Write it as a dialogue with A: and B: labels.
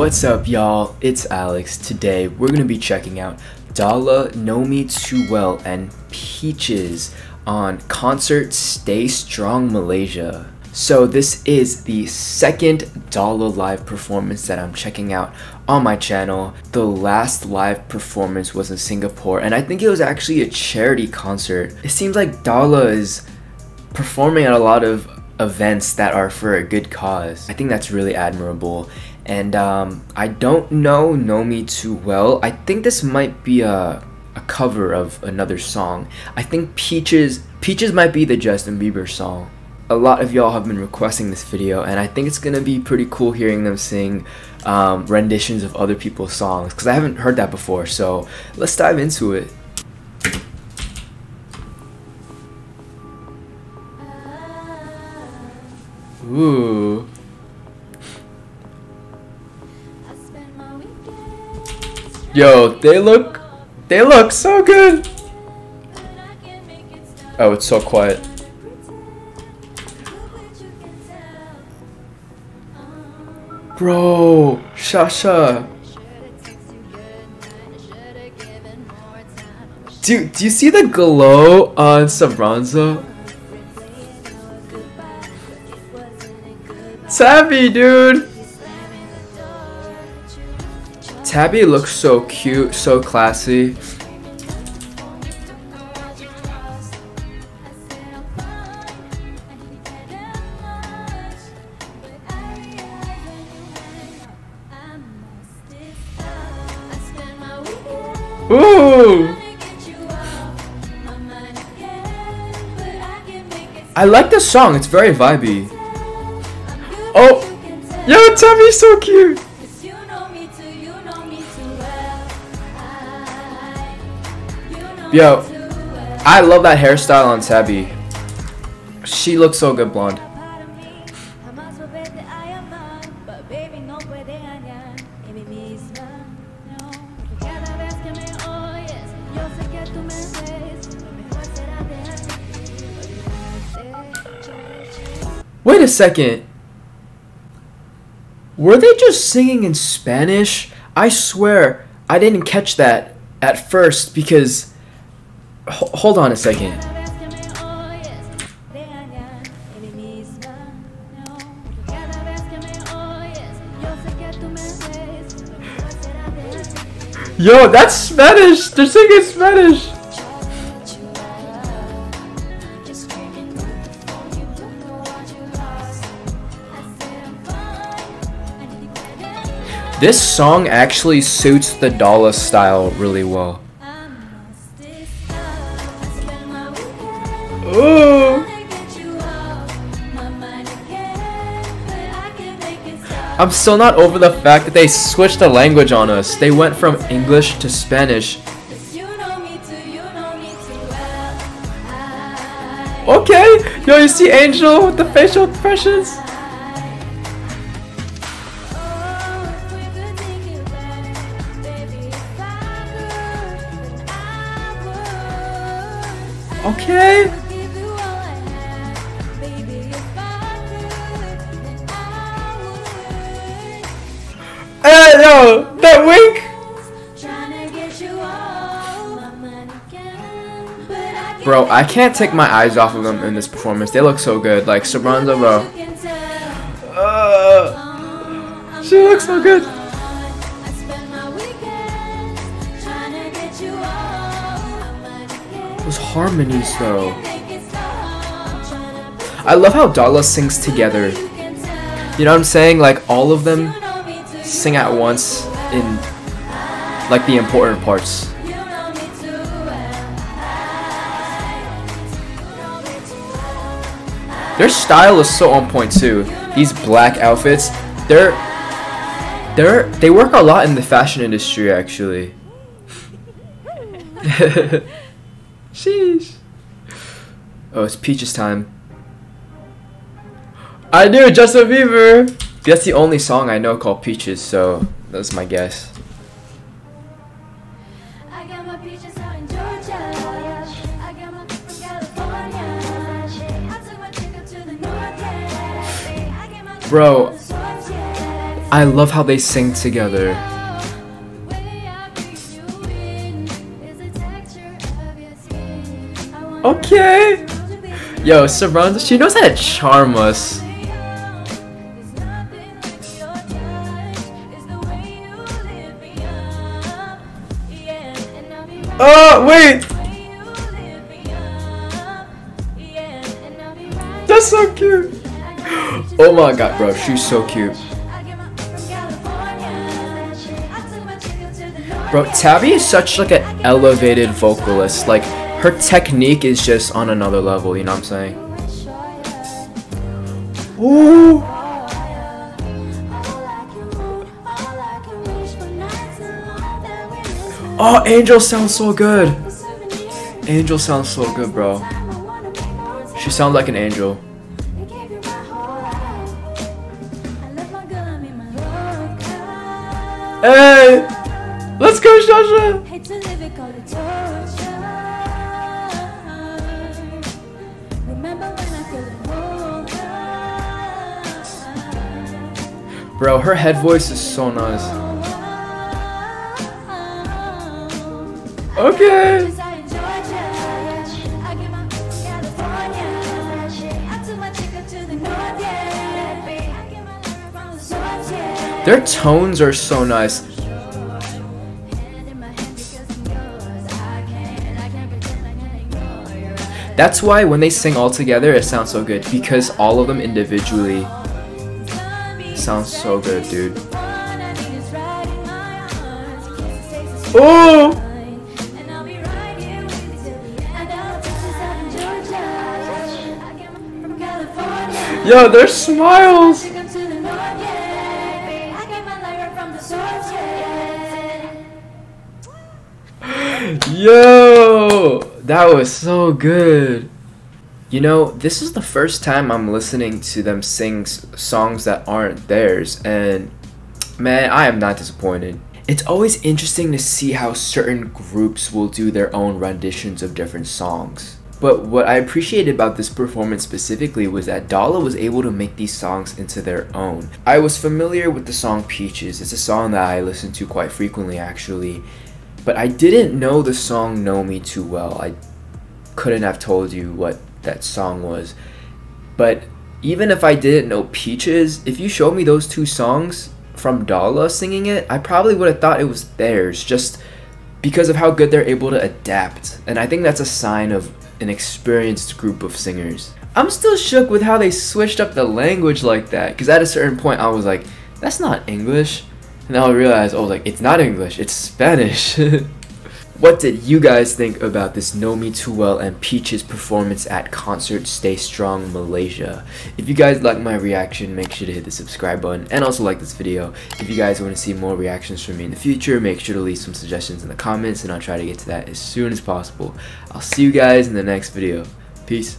A: What's up, y'all? It's Alex. Today, we're gonna be checking out DOLLA, Know Me Too Well and Peaches on concert Stay Strong Malaysia. So, this is the second DOLLA live performance that I'm checking out on my channel. The last live performance was in Singapore, and I think it was actually a charity concert. It seems like DOLLA is performing at a lot of events that are for a good cause. I think that's really admirable. And um, I don't know Know Me Too Well. I think this might be a, a cover of another song. I think Peaches Peaches might be the Justin Bieber song. A lot of y'all have been requesting this video, and I think it's gonna be pretty cool hearing them sing um, renditions of other people's songs because I haven't heard that before. So let's dive into it. Ooh. Yo, they look they look so good. Oh, it's so quiet. Bro, Syasya. Do, do you see the glow on Sabronzo? Tabby, dude! Tabby looks so cute, so classy. Ooh! I like this song, it's very vibey. Oh! Yo, Tammy's so cute! Yo, I love that hairstyle on Tabby. She looks so good blonde. Wait a second. Were they just singing in Spanish? I swear, I didn't catch that at first because. Hold on a second. Yo, that's Spanish! They're singing Spanish! This song actually suits the DOLLA style really well. I'm still not over the fact that they switched the language on us. They went from English to Spanish. Okay, yo, you see Angel with the facial expressions? Okay. Yo, that wink. Bro, I can't take my eyes off of them in this performance. They look so good. Like, Sabronzo, bro. Uh, she looks so good. Those harmonies though. I love how DOLLA sings together. You know what I'm saying? Like all of them sing at once in like the important parts. Their style is so on point too. These black outfits, they're they're they work a lot in the fashion industry actually. Sheesh. Oh, it's Peaches time. I knew Justin Bieber. That's the only song I know called Peaches, so that's my guess. Bro, I love how they sing together. Okay. Yo, Saran, she knows how to charm us. Wait! That's so cute! Oh my god, bro, she's so cute. Bro, Tabby is such like an elevated vocalist. Like, her technique is just on another level, you know what I'm saying? Ooh! Oh, Angel sounds so good. Angel sounds so good, bro. She sounds like an angel. Hey! Let's go, Syasya! Bro, her head voice is so nice. Okay. Their tones are so nice. That's why when they sing all together, it sounds so good because all of them individually sound so good, dude. Oh! Yo, their smiles! Yo! That was so good. You know, this is the first time I'm listening to them sing songs that aren't theirs, and man, I am not disappointed. It's always interesting to see how certain groups will do their own renditions of different songs. But what I appreciated about this performance specifically was that DOLLA was able to make these songs into their own. I was familiar with the song Peaches, it's a song that I listen to quite frequently actually, but I didn't know the song Know Me too well. I couldn't have told you what that song was. But even if I didn't know Peaches, if you showed me those two songs from DOLLA singing it, I probably would have thought it was theirs just because of how good they're able to adapt. And I think that's a sign of an experienced group of singers. I'm still shook with how they switched up the language like that, because at a certain point I was like, that's not English. And I realized, oh, like, it's not English, it's Spanish. what did you guys think about this Know Me Too Well and Peaches performance at Concert Stay Strong Malaysia? If you guys like my reaction, make sure to hit the subscribe button and also like this video. If you guys want to see more reactions from me in the future, make sure to leave some suggestions in the comments and I'll try to get to that as soon as possible. I'll see you guys in the next video. Peace.